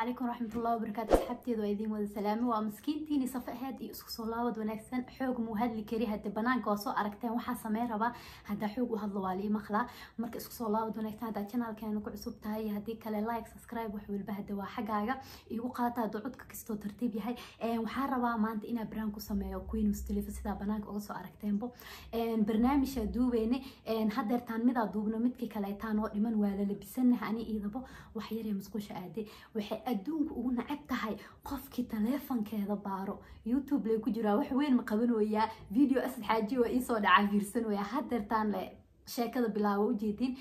عليكم ورحمة الله وبركاته. حبتي ذو يديم والسلام ومسكين تيني صفاء هاد إيقصو صلاة ودوناكسان حوق موهاد اللي كريها تبانان قوصو أركتان وحا سميرا با هادا حوق وهاد لوالي مخلا. مرك إيقصو صلاة ودوناكسان هادا تشانال كان نوكو عصوب تهي. هادي كالي لايك سبسكرايب وحو البهد دوا حقايا إيقو قاطا دعود كاكستو ترتيبي هاي وحارا با ماانت إنا برانكو سميو. كوين مستلفة سيدا بانان قوصو أركتان بو. إيه، برنامج دوبيني هادر إيه، تان مدا دوبنو مدكي كالي تانو إيمان والا لبسنها أني إيضا بو. وحيري مسكوش آدي. وحي adduunka ugu nacab tahay qofkii taleefankeeda baaro. Youtube lay ku jiraa wax weyn ma qabanoyaa video asad xaaji waa iisoo dhacaa fiirsanoyaa hadeertaan le sheekada bilaaba ujeedin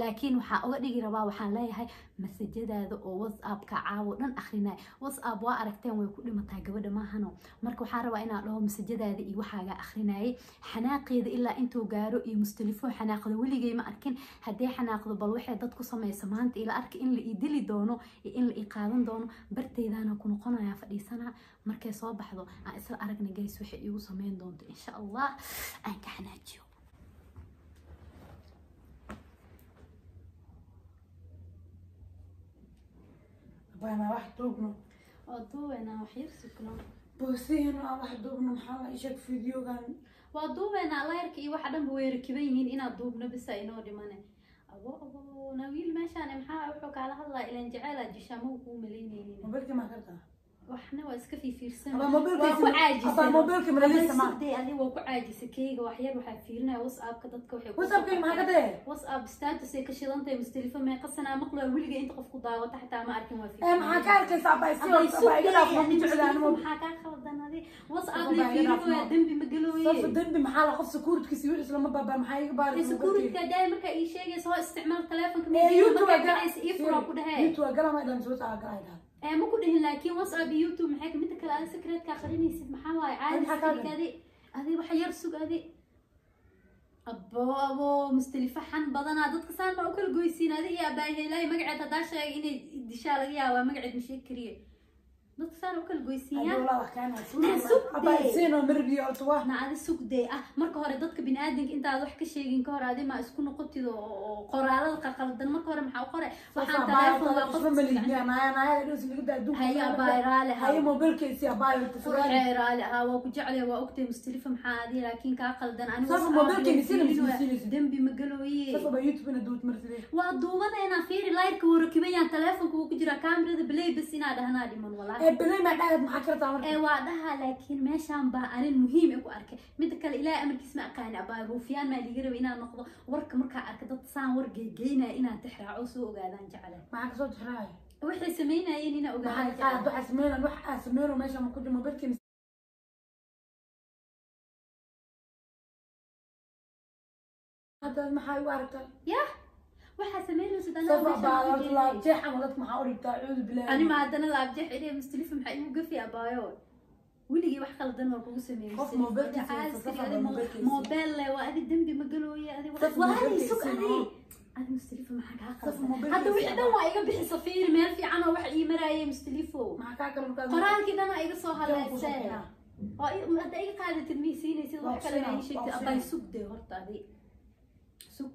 laakiin waxaa uga dhigi rabaa waxaan leeyahay masajadaada oo whatsappka caawo dhan akrinay whatsapp waa aragteen way ku dhimataa gabadha maahano marka waxaa rabaa inaan dhaho masajadaada iyo waxaaga akrinayay xanaaqeeda ilaa intuu gaaro iyo mustalifo xanaaqda weligay ma arkin. Haddii xanaaqdo bal waxay dad ku samaysa maanta ila arka in la ii dili doono iyo in la ii qaadan doono. Barteydaana ku noqonayaa fadhiisanaa. Markay soo baxdo aan isla aragna gays waxay iigu sameyn doonto insha allah. Aan ka xanaajiyo بانا واحد دوبنا وادو أنا وحير سكنا بوسينا واحد دوبنا محالا ايشك فيديو غان وادو أنا الله يركي واحد ام بوير كبينين انا دوبنا بسا انو دماني ابو ابو نويل ماشاني محا اوحوك على هلا الان جعالا جشامو كوم ليني ما بلك ما كرتها وحنا واسك في فيرسن ما بالك ما عاجز ما. بالك من اللي سمع دي اللي هو عاجز كيغ وحير وحا فيرنا واتساب كدك وحي واتساب كي ما هكذا. واتساب ستاتس هيك شي لانت مستلفه ما قصنا مقلا ولقى أنت قف قضا وتحت ما عرف يعني ما في ما كان كي صعب يصير. صعب يلا فهمي تعلان ما كان خلص دنا دي. واتساب لي فيرو دنبي مقلوي صف دنبي ما حال قف سكورت كي سيولس لما بابا ما حي يكبر إيه، سكورت كي دائما كي شيء سواء استعمال إيه مو كلهن لكن واتساب يوتيوب معاك متى كلا سكرت كاخرين يصير ما حواي عادي سكرت هذه هذه بحير السوق هذه ابا ابا مستلفة حن بدن هذا تقصان ما اكل قوي سين. هذه يا باي لا مقعد هذا شيء اني دشال يا ومقعد مشي كريه. نتسانو كل قويسية. نسوك نعم، دي. زينو مربي عطوة نعاد سوك دي. آه مركو هوري دادك بين ادنك إنت عدو حكي شيغين كورا دي ما اسكونو قبتي دو قرارة لقا قلت دن مركو هوري محاو قرأ وحان تلايفون لا قبتي شفم اللي يعني. جنيا نايا نايا ادوس اللي قد ادوك هيا باي رالي هاي مو بلكي سيا باي وتفراني هيا رالي هاو. كجعلي وأكتي مستلفة محادي لكن كا قل دن. أنا وصعب مو بلكي بسينا مش مستلفة دم بمقلوي. صفا با يوتيوب أنا دوت مرسلي وادو وأنا أنا فيري لايرك وركبين يا تلايفون كو كجرا كامري بلاي بس أنا ده هنا دي من والله. Ee bilay ma dhaad maxaa kartaa marka ee waa dhahaa laakiin meeshaan baa anin muhiim ku arkay midda kale ilaahay amarkiis ma aqaani abaa ruufiyaan maa liga raba inaan noqdo warka markaa arka dad saan war geegeynaya inaan tixraaco soo ogaadaan jeclay maxaa kasoo tixraaya waxay samaynayeen inaa ogaadaan maxaa qaad jeclay waxa sameeyaan wax aan sameeyno meesha ma ku jiro mobilkiisa waxaa dadka maxaa haddana laabjeex maxaa igu gafi abaayo weligii wax waa kugu le waa adi dembi ma galooye adi Safa waa adi mobilkiisa, sug adi no. adi mustalifa maxaa kaa Safa qaldan mobilkiisa, hadda wixii dhan waa iga bixi safiir meel fiican oo wax ii maraayay mustalifo maxaa kaa kala markaa qoraalkii dhanaa iga soo Jawab ku haleysee shaqeeyaa. oo i- hadda iga qaadatid mii siinaysid Waa wax kale sinaa, ii sheegtid waa abay sinaa. sug dee horta adi sug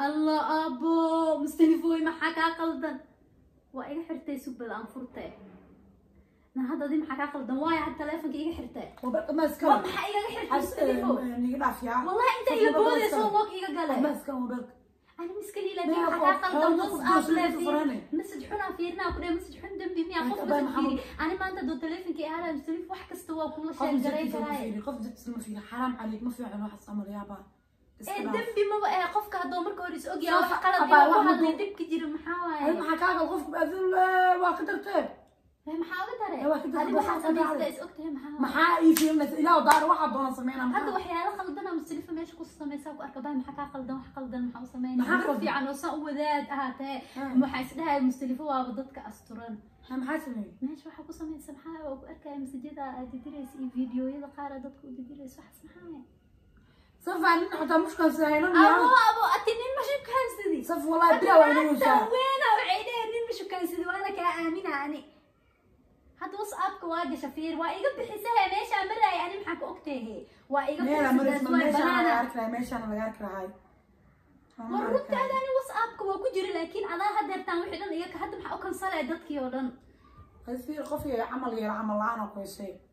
الله أبو مستنفوي محاكا قلدا وإيه حرتي سوب الآن فرتي أنا هذا دي محاكا قلدا واي على التليفون كي حرتي وبقى ماسكا وبحا إيه حرتي مستنفوي والله أنت يا بودي يا إيه قلع ماسكا وبقى أنا مسكني لدي محاكا قلدا نص أبلا فيه مسج حنا فيرنا وكنا مسج حن دم بيني أخف بس فيري أنا ما أنت دو التليفون كي أهلا مستنفوي وحكا استوى وكل شيء جريت رايي قف جبت سلمة حرام عليك ما في عنوان حصة مريابا إيه qofku waa ka إيه، دو- هذه دو- waxaa دو- دو- samaysta is ogtahay maxaa maxaa ii fiirinaysa ilaa daara waxaa doona sameynaa hadda maxaa waxyaalo khaldana mustalifa meesha ku samaysa saa ku arka baa maxaa kaa qaldan wax qaldan maxaa u Maxaa sameynaya qaldan? mar fiican oo saa u wadaad ahaatee Ah. waxaa isdhahaya mustalifo waaba dadka asturan Ha, maxaa sameeyey meesha waxaa ku samaysa maxaa oo ku arkaya masajada aad didiraysa iyo fiidiyoyada qaar aad dadka u didiraysa waxaas maxaa صافي علينا حتى مش كنساهلو ليا ابو ابو التنين ماشي كنسدي صافي والله بلا وعيني وجا وين وعيني التنين ماشي كنسدي وأنا كامنه يعني هاد وصابك واقي شفير واقي قد حسها ماشي عمرها يعني محاك أختي هي واقي قد حسها ماشي ماشي أنا ما قاكره هاي مرت على أنا وصابك وكو جري لكن على هاد دارتان وحدن اياك هاد محاك كنصلع دتك يا ولن خفي خفي عمل يا عمل أنا كويسين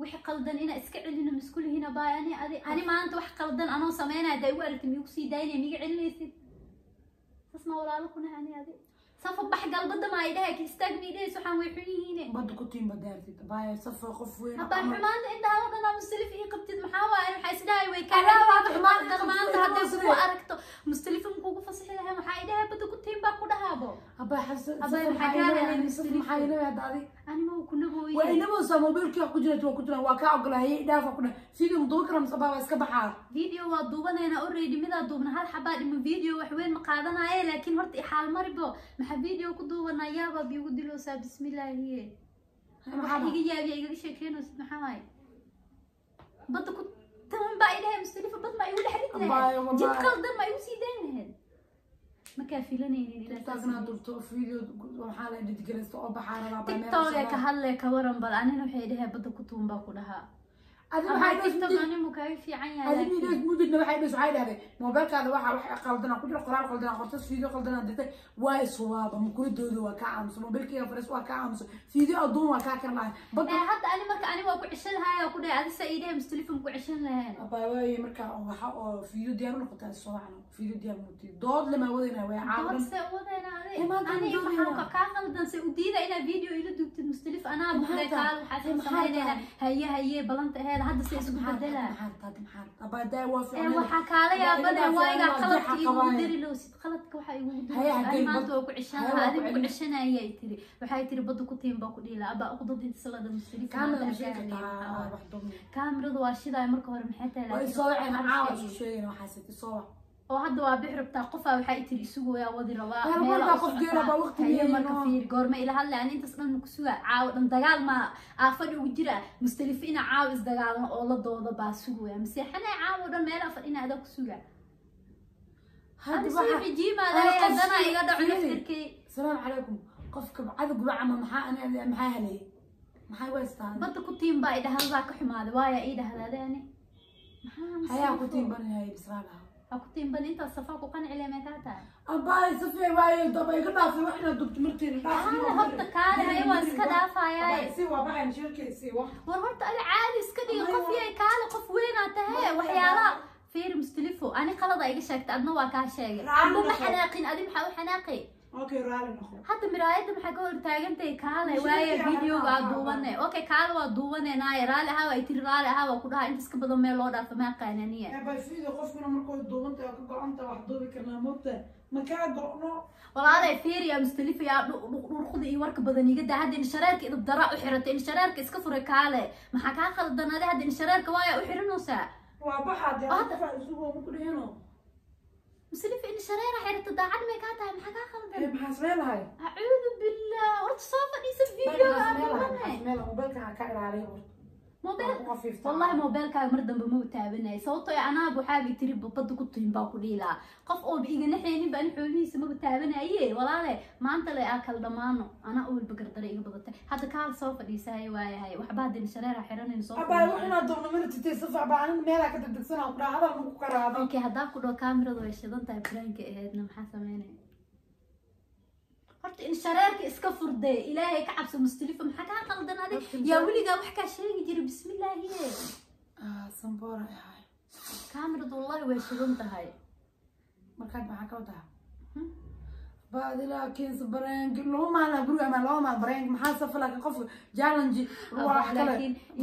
wixii qaldan inaa iska celino maskuulihina baa ani adi ani maanta wax qaldan anoo sameynaya hadaa igu aragti miigu sii daynaya miiga celinaysid saas ma walaalo kuna ani adi safa bax galbada ma ay dhahay ki istaag ma idhahaysa waxaan way xun yihiine كيما دارت باي صفو خفوين طبعا حمان إنت هذا بنا مستلف إيه قبت المحاوة أنا حاس داي ويكا لا واضح حمان أنت حمان أنت هدا سفو اركتو مستلف مكوكو فصيح لها محايدة هاي بدو كنت هين باقو دهابو أبا حس أبا محايدة هاي يعني، يعني مستلف محايدة يعني هاي دادي أنا ما وكنا بويا وأنا ما وصا موبيل كي اخو جنت وكنا واكا اقلا هي دافا كنا سيدي مضوك رمس أبا واسك بحار فيديو واضوبة أنا أوريدي مدى دوبنا. هاد حبات من فيديو وحوين مقاعدنا إيه لكن مرتي حال مربو. محا فيديو كدوبنا يابا بيقول دلوسا بسم الله ما كافي لنا يعني لا تزنا دكتور فيديو وحالة جد جلست أو بحارة لا تيك توك يا كهلا يا كورم بل أنا نوحي إليها بدك تون باكو لها waxay fiican yahay mudidna waxay waxay dhahday waxa wax ku jira qoraal dirtay waa iswaaba waa kaa aamuso faris waa kaa aamuso waa kaa lahay hadda ani marka ani waa ku oo ku dhahay ku lahayn abaa waaye waxa oo diyaar u noqotaa diyaar dood lama wadayna dood se wadayna Eh, ani waxaan kaa qaldan se inaa video ila anaa Eh, waxaa Eh, samaynayna haye haye balanta aheeda hadda se isku bedela abaa daa waa ee fiicnaa waxaa kaala yaabane Adiga waa igaa waa qaladka jeexa igu qabaaya. diri lowsid qaladka waxaa igu diri Haye, ani hageyn maanta bad- waa ku ceshan haye, lahaa waa ku adiga ku celin. ceshanaya ay tiri waxay tiri badda ku tiim baa ku dhiila aba uqdadii salada mustalif kaamira ma sheegi kartaa wax dumin kaamiradu waa shidaay marka hore maxay tahay waa laakiin isoo wacayna hal caawa shay- isku sheegayna waxaas isoo wac oo hadda waa bixi rabtaa qofaa waxaa i tiri isugu yaa wadi rabaa Hal meela markaa u qof socotaa. geela baa waqti haye leeyahay, marka fiir goorma ila hadle ani intaas dhan ku suga caawa dhan dagaal ma aafadhi ugu jira mustalifi ina caawa isdagaalno oo la dooda baa sugaya maseexanay caawa dhan meela fadhina adaa ku suga hadda ani waxa sii jiimaada Ay, qof haddana sii- iga dhaco laftirkii salaamu calaykum qofka cadow gubacama maxaa ani- maxaa helay maxay weystaan badda ku tiim baa idhahda baa ka xumaaday waaya ii dhahdaade ani maxaa ku mustalifu? tiimbanyahay bisraalaha أكتين بنيت الصفا كوكان على متاتا أبا الصفا واي دبا يقطع سوا إحنا دبت مرتين آه هبت كار هاي واس كذا فاي سوا بقى نشير كل سوا ورحت قال عالي سكدي قف يا كار قف وين أتاه وحيالا فير مستلفو. أنا خلاص ضايق شكت أدنى واكاشي أبو محناقين أدي محاو حناقي. أوكي رالي مخول حتى مرايتهم حقول تاجنتي كالي ويا فيديو قاعد دوبانه أوكي كالي ودوبانه ناي رالي هوا يتر رالي هوا كده هاي بس كبدو ما لودا فما قانانية أبى فيديو قفكنا مركو دوبانته أكو قانته واحد دوبي كنا مبته ما كان قانو والله فيري يا مستلفي يا dhihino mustalifa inshareera xirata daacad may kaa tahay maxaa kaa khaldan maxaa sameelahay acuudu billah horta soo fadhiisa videoga aad duubane mobilka ka ilaaliyo mobile ku موبيل؟ والله موبيل كان مردم بموت تعبنا صوته يا أنا أبو حابي تريب بضد كنت ينباو كليلا قف أو بيجي نحين يبقى نحولني سمو بتعبنا أيه والله لي ما أنت لي أكل دمانو أنا أول بقر طريق بضت هذا كان صوفة دي ساي واي هاي. وحبادي مشرير حيران نصوف أبا روح ما دون من تتي صفع بعدين ما لك تدك سنة هذا مو هذا أوكي هذا كله كاميرا ضوي شدنا طيب، إيه، تعبنا كإهدنا محاسمينه هرت إن شرارك إسكفر ده إلهي كعب سمستلف محكا قلدنا ده يا ولي جا وحكا شيء يدير بسم الله هي. آه صنبورة هاي. كامرد والله ويش رمت هاي مركب معك وده Hmm? guriga ama maxaa safa laakiin qofka wax kale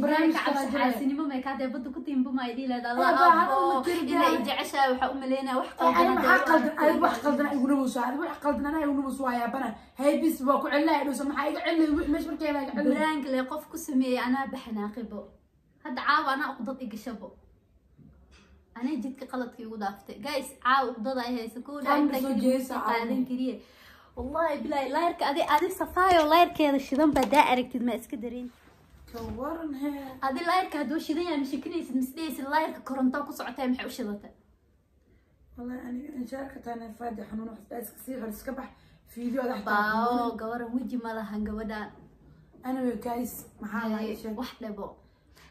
kale cabsi jira xaasinimo may kaa dee badda ku tiimbuma ay dhihi leed Eh, allah baa hal abo uma jiri inay jira. jeceshahay waxaa u maleynaya wax ani maxaa qaldan qaldan ay wax qaldan ay iguna muso ani wax qaldan anaa iguna muso waa yaabana haybis waa ku celinahay dhuusa maxaa iga celinahay wix meesha markeeda iga celinahay baraank le qof ku sameeyey anaa baxnaaqibo hadda caawa anaa uqdad igashabo أنا جدك قلت في وضافت جايس عاوق ضد أيها سكو لعنتك والله بلا لايرك أدي أدي صفاية ولايرك هذا الشيطان بدائرك تد ما أسكدرين تورنها أدي لايرك هدو الشيطان يعني شكريس مسديس لايرك كورنتاك وصعتها محي وشيطة والله أنا إن شاركت أنا فادي حنون وحس بأس كسير غلس كبح فيديو ده باو قوارن ويجي مالا هنقودان أنا ويكايس محاولا يشك وحدة بو.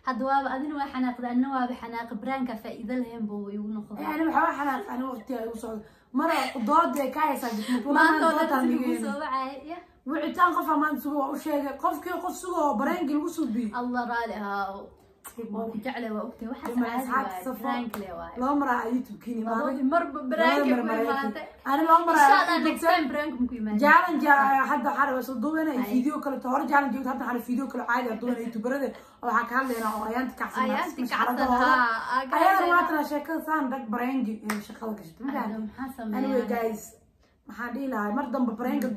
هدواب أدين واحد حناق ده النواب حناق برانكا فإذا الهم بو ينخض يعني إيه، بحوا حناق أنا وقتي وصل مرة ضاد كايسة ما ضاد وعيتان قف ما نسوا وشيء قف كي قف سوا برانك الوصل الله رالها waaye safo. baraanka le waaye laba maraa youtube-kiin imaaday labadii marba baraanka ku imaatay ani laba insha allah maraa next time soo duubana Ay. video kale to hore challenge joogta hadda waxaa video kale caadi ah duubana youtuberada oo waxaa ka hadlaynaa oo ayaanta kacsan ayaanti kacsan haa ayana waatana sheekada saan rag bareengi ee shaqada gashato ma Hadda fahanti maxaa anyway sameeyaa guys maxaan dhihi lahaa mar dambe bareenga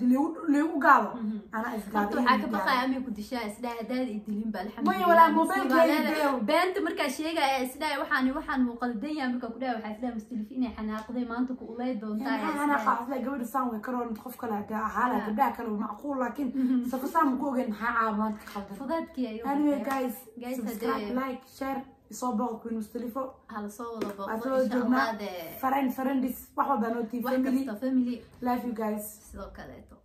liigu gaado anaa horta isgaado waxaa ka baqaya amay ku dishaa isdhaha hadaad i dilin ba Maya, walaa, alxamdulilah mobilkeyga Nasiib deo. waa beenta markaa sheegaya isdhaha waxaan waxaan muuqaldan yahay markaa ku dhaha waxaa isdhaha mustalif inay xanaaqday maanta ku ulay doontaa ayaa anaa isdhahay. qaacda gabadha saan way karoon qof kale ahaala gabdhaha kale macquul laakiin safa saan ma ku ogeyn maxaa caawimaad ka qaldan fogaadkii ayuu anyway guys subscribe like share isoo boqo queen mustalifo hala soo wada waa booqdo soo insha joognaa allah dee friend friendis wax walbaa noo tii wax family kasta family love you guys sidoo kaleeto